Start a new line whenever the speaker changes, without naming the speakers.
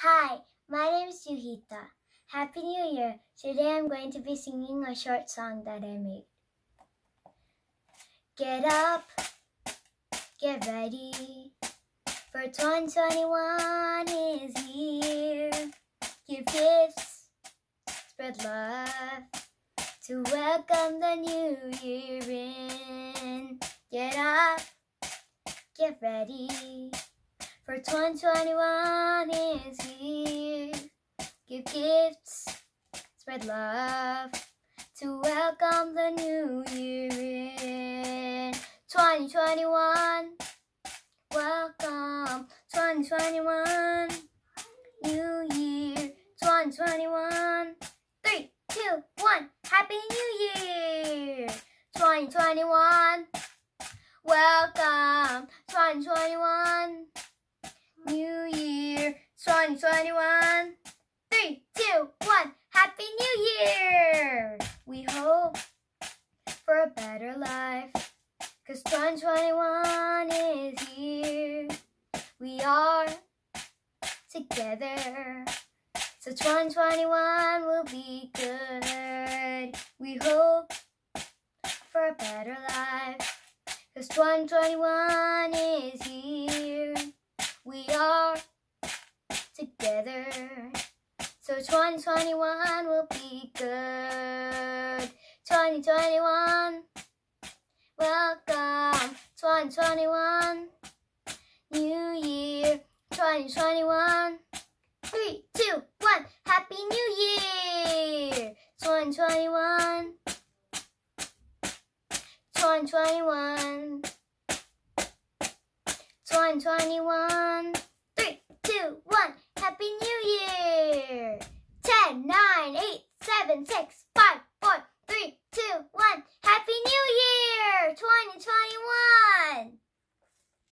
Hi, my name is Juhita. Happy New Year. Today I'm going to be singing a short song that I made. Get up, get ready, for 2021 is here. Give gifts, spread love, to welcome the new year in. Get up, get ready, for 2021 is here. Give gifts, spread love, to welcome the new year in. 2021, welcome 2021, new year 2021. Three, two, one, Happy New Year 2021. Welcome 2021, new year 2021. Three, two, one, Happy New Year! We hope for a better life. Cause 2021 is here. We are together. So 2021 will be good. We hope for a better life. Cause 2021 is together. So 2021 will be good. 2021. Welcome 2021. New year 2021. Three, two, one. Happy New Year 2021. 2021. 2021. seven, six,